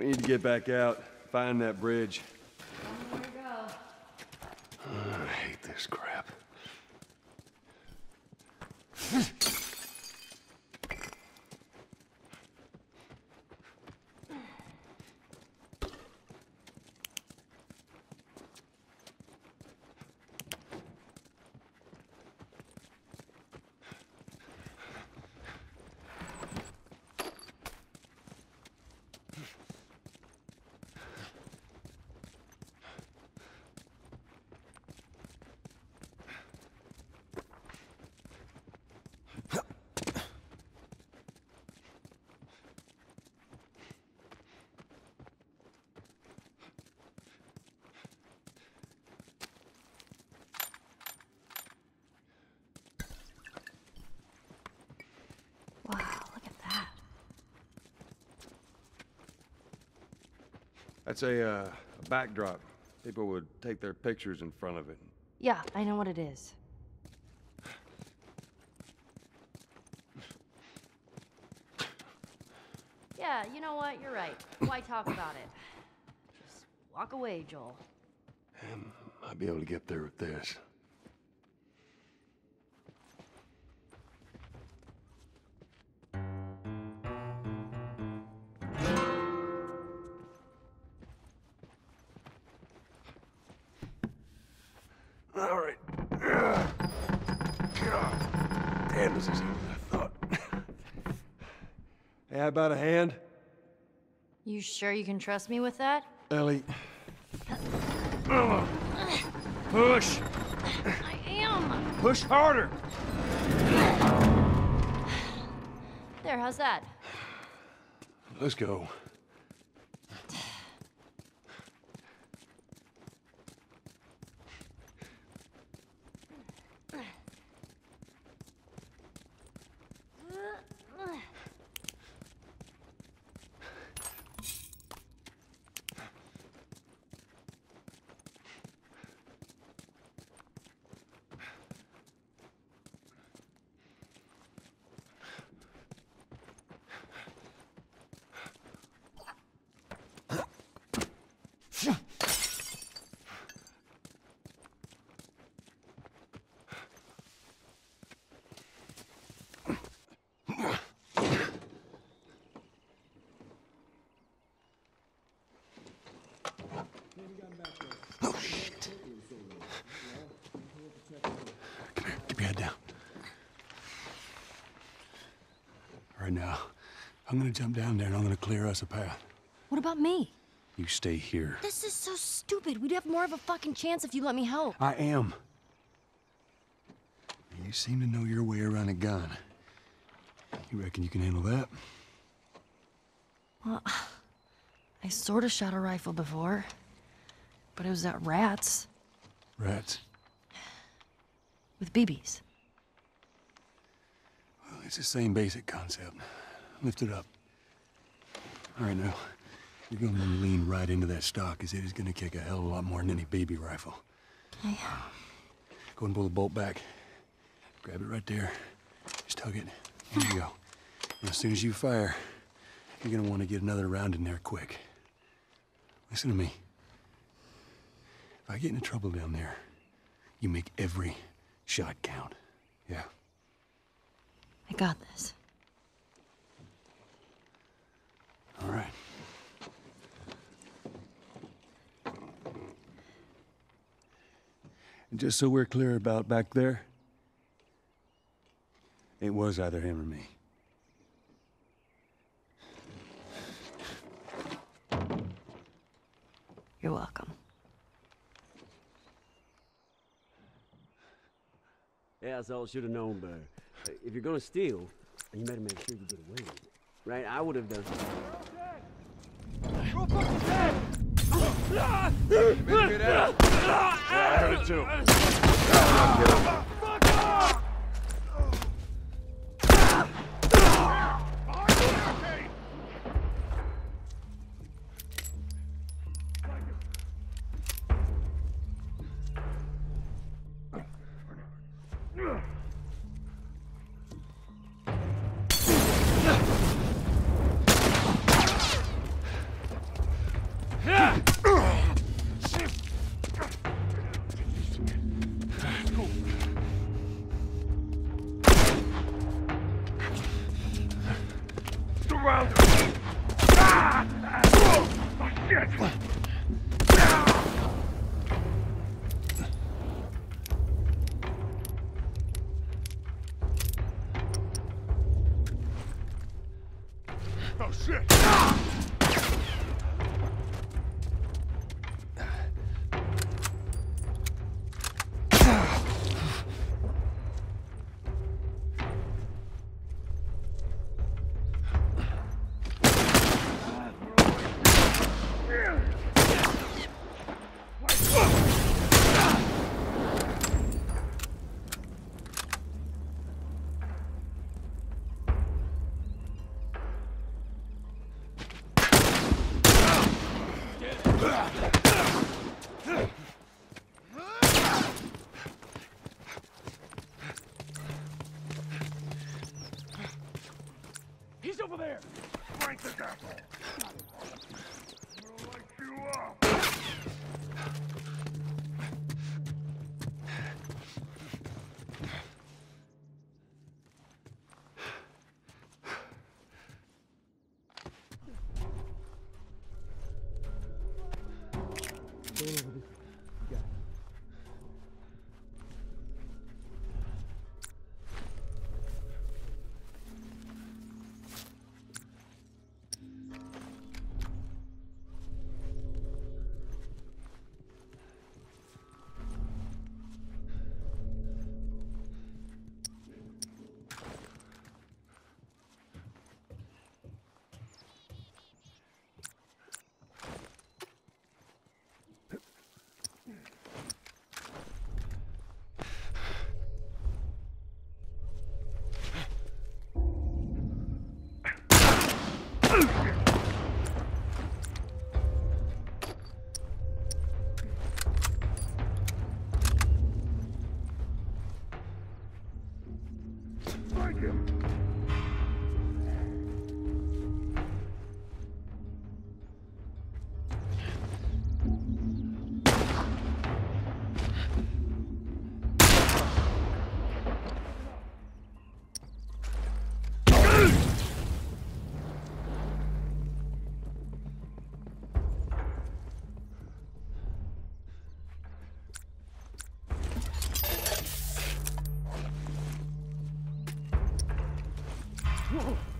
We need to get back out, find that bridge. That's a, uh, a backdrop. People would take their pictures in front of it. Yeah, I know what it is. Yeah, you know what? You're right. Why talk about it? Just walk away, Joel. I might be able to get there with this. God, damn, this is easier than I thought. hey, how about a hand? You sure you can trust me with that? Ellie. Push! I am. Push harder! There, how's that? Let's go. Oh, shit. Come here, keep your head down. Right, now, I'm gonna jump down there and I'm gonna clear us a path. What about me? You stay here. This is so stupid. We'd have more of a fucking chance if you let me help. I am. You seem to know your way around a gun. You reckon you can handle that? Well, I sort of shot a rifle before, but it was at rats Rats. with BBs. Well, it's the same basic concept. Lift it up. All right, now. You're gonna lean right into that stock, because it is gonna kick a hell of a lot more than any baby rifle. Okay. Go and pull the bolt back. Grab it right there. Just tug it. There you go. And as soon as you fire, you're gonna want to get another round in there quick. Listen to me. If I get into trouble down there, you make every shot count. Yeah. I got this. All right. And just so we're clear about back there, it was either him or me. You're welcome. I should have known better. Uh, If you're gonna steal, you better make sure you get away with it. Right? I would have done. I heard it too. Around her! Ah! Oh, shit! Surround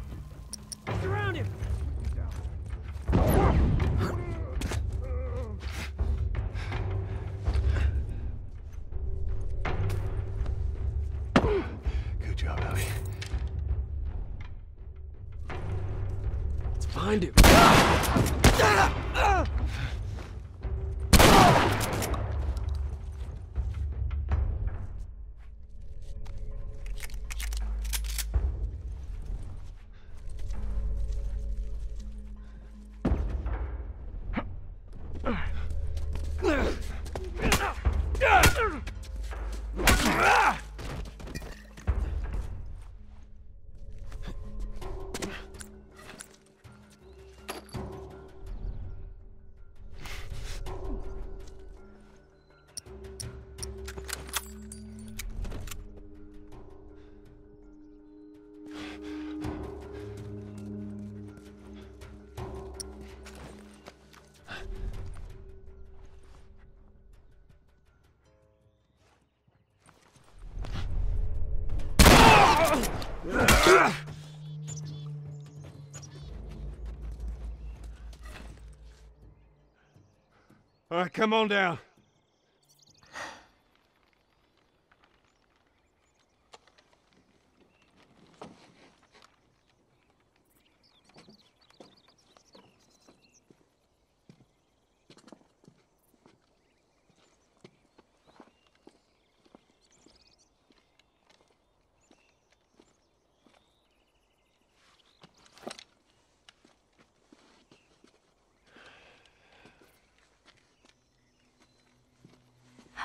All right, come on down.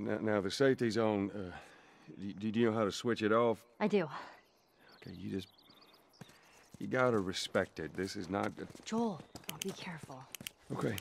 Now, now the safety's on. Uh, do, do you know how to switch it off? I do. Okay, you just. You gotta respect it. This is not. Joel, I'll be careful. Okay.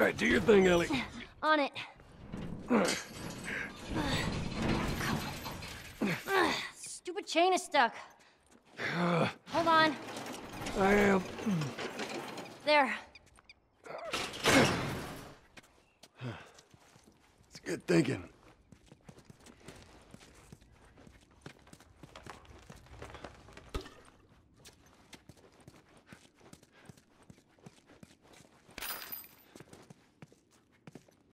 All right, do your thing, Ellie. On it. Stupid chain is stuck. Hold on. I am. There. It's good thinking.